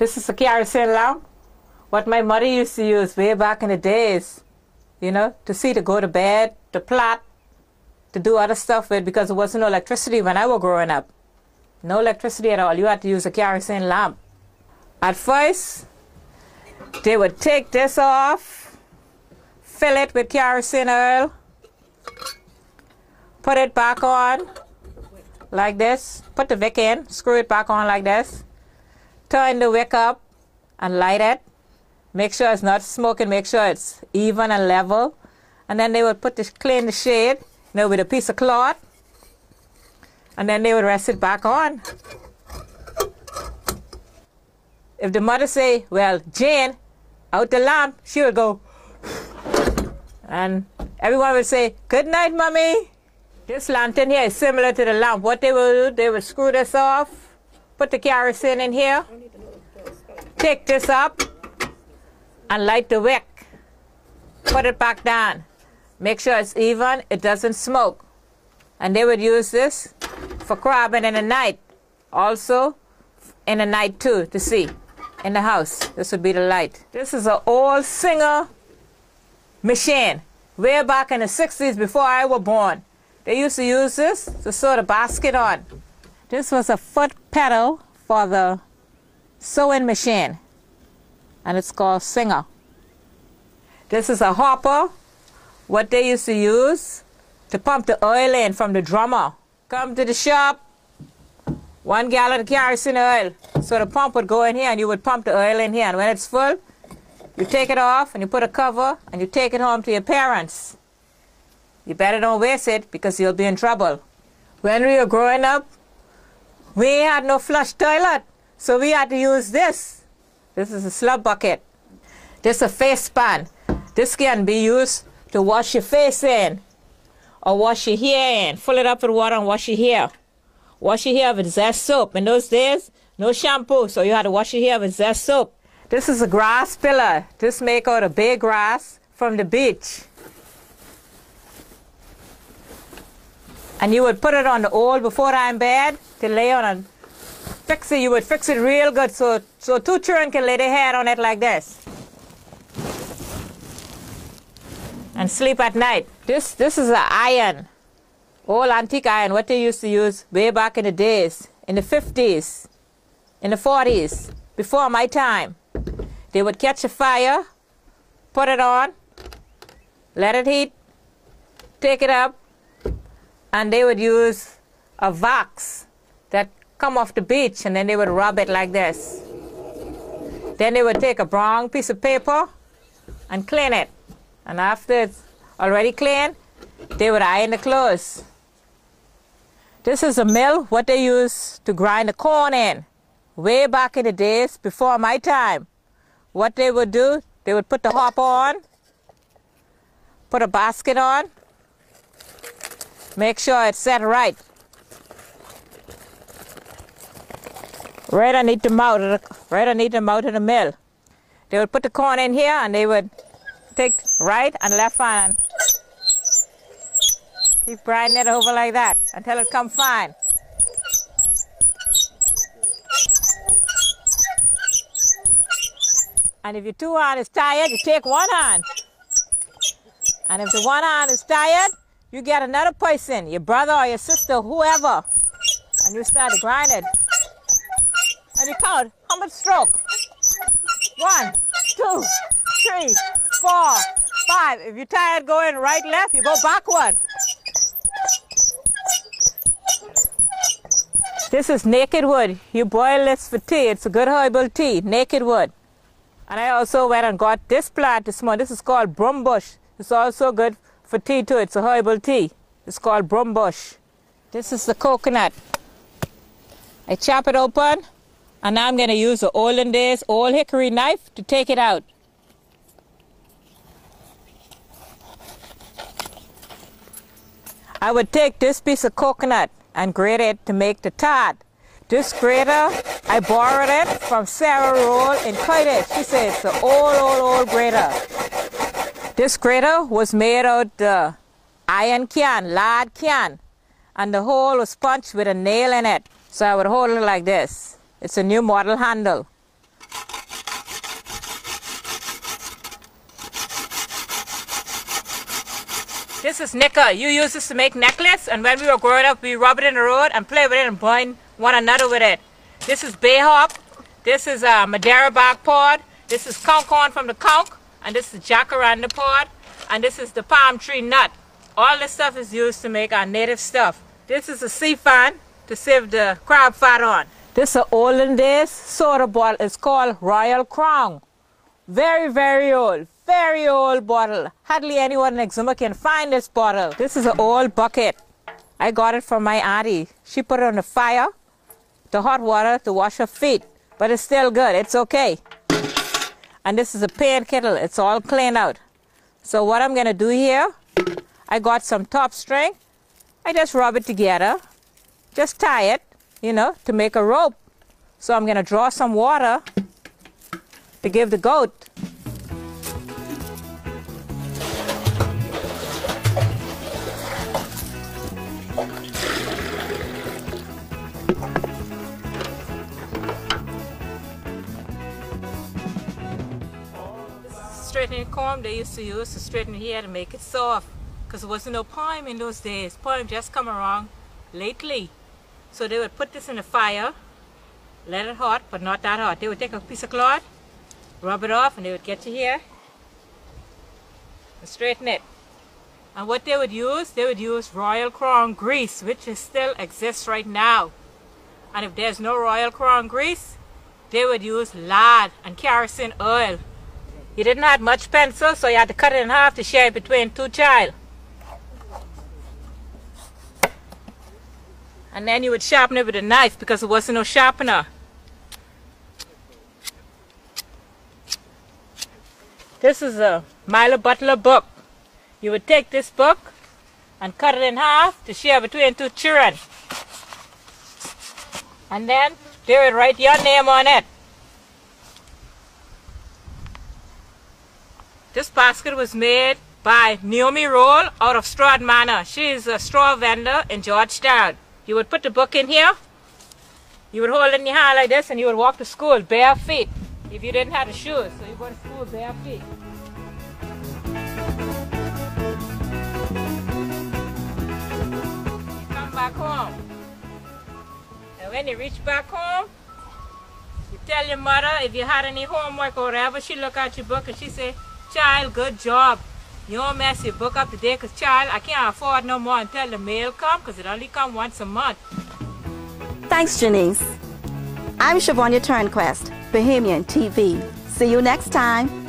This is a kerosene lamp. What my mother used to use way back in the days, you know, to see to go to bed, to plot, to do other stuff with because there wasn't no electricity when I was growing up. No electricity at all. You had to use a kerosene lamp. At first, they would take this off, fill it with kerosene oil, put it back on like this, put the wick in, screw it back on like this, turn the wick up and light it. Make sure it's not smoking, make sure it's even and level. And then they would put the clean the shade, you know, with a piece of cloth. And then they would rest it back on. If the mother say, well, Jane, out the lamp, she would go, and everyone would say, good night, mommy. This lantern here is similar to the lamp. What they would do, they would screw this off, put the kerosene in here, take this up, and light the wick. Put it back down. Make sure it's even, it doesn't smoke. And they would use this for crabbing in the night. Also, in the night too, to see in the house. This would be the light. This is an old Singer machine. Way back in the 60s before I was born. They used to use this to sew the basket on. This was a foot pedal for the sewing machine, and it's called Singer. This is a hopper, what they used to use to pump the oil in from the drummer. Come to the shop, one gallon of kerosene oil. So the pump would go in here and you would pump the oil in here. And when it's full, you take it off and you put a cover and you take it home to your parents. You better don't waste it because you'll be in trouble. When we were growing up, we had no flush toilet, so we had to use this. This is a slub bucket. This is a face pan. This can be used to wash your face in or wash your hair in. Fill it up with water and wash your hair. Wash your hair with Zest soap. In those days, no shampoo, so you had to wash your hair with Zest soap. This is a grass pillar. This make out of bay grass from the beach. and you would put it on the old before time bed to lay on and fix it. You would fix it real good so, so two children can lay their head on it like this and sleep at night. This, this is an iron, old antique iron, what they used to use way back in the days, in the 50s, in the 40s, before my time. They would catch a fire, put it on, let it heat, take it up, and they would use a wax come off the beach and then they would rub it like this. Then they would take a brown piece of paper and clean it. And after it's already clean, they would iron the clothes. This is a mill, what they use to grind the corn in. Way back in the days, before my time, what they would do, they would put the hopper on, put a basket on, Make sure it's set right. Right underneath the mouth, of the, right underneath the mouth of the mill. They would put the corn in here and they would take right and left hand. Keep grinding it over like that until it come fine. And if your two hand is tired, you take one hand. And if the one hand is tired, you get another person, your brother or your sister, whoever, and you start to grind it. And you how much stroke? One, two, three, four, five. If you're tired going right, left, you go backward. This is naked wood. You boil this for tea. It's a good herbal tea, naked wood. And I also went and got this plant this morning. This is called broom bush. It's also good for tea too. It's a herbal tea. It's called broom bush. This is the coconut. I chop it open and now I'm going to use the olden days old hickory knife to take it out. I would take this piece of coconut and grate it to make the tart. This grater, I borrowed it from Sarah Rolle in Coitage. She said it's an old, old, old grater. This grater was made out of iron can, lard can, and the hole was punched with a nail in it. So I would hold it like this. It's a new model handle. This is nickel. You use this to make necklace and when we were growing up we rub it in the road and play with it and burn one another with it. This is bay hop. This is a Madeira bark pod. This is concorn from the conch and this is jacaranda pod and this is the palm tree nut. All this stuff is used to make our native stuff. This is a sea fan to save the crab fat on. This is olden days soda bottle. It's called Royal Crown. Very, very old. Very old bottle. Hardly anyone in Exuma can find this bottle. This is an old bucket. I got it from my auntie. She put it on the fire, the hot water to wash her feet. But it's still good. It's okay. And this is a pan kettle. It's all cleaned out. So what I'm going to do here, I got some top string. I just rub it together. Just tie it, you know, to make a rope. So I'm going to draw some water to give the goat. straightening comb they used to use to straighten hair to make it soft because there wasn't no palm in those days. Palm just come around lately. So they would put this in the fire, let it hot, but not that hot. They would take a piece of cloth, rub it off, and they would get you here and straighten it. And what they would use, they would use Royal Crown grease, which is still exists right now. And if there's no Royal Crown grease, they would use lard and kerosene oil. You didn't have much pencil, so you had to cut it in half to share it between two child. And then you would sharpen it with a knife because there wasn't no sharpener. This is a Milo Butler book. You would take this book and cut it in half to share between two children. And then they would write your name on it. This basket was made by Naomi Rolle out of Stroud Manor. She is a straw vendor in Georgetown. You would put the book in here. You would hold it in your hand like this and you would walk to school bare feet if you didn't have the shoes. So you go to school bare feet. You come back home. And when you reach back home, you tell your mother if you had any homework or whatever, she look at your book and she say, child, good job. Your book up today because, child, I can't afford no more until the mail come because it only come once a month. Thanks, Janice. I'm Siobhan Turnquest, Bahamian TV. See you next time.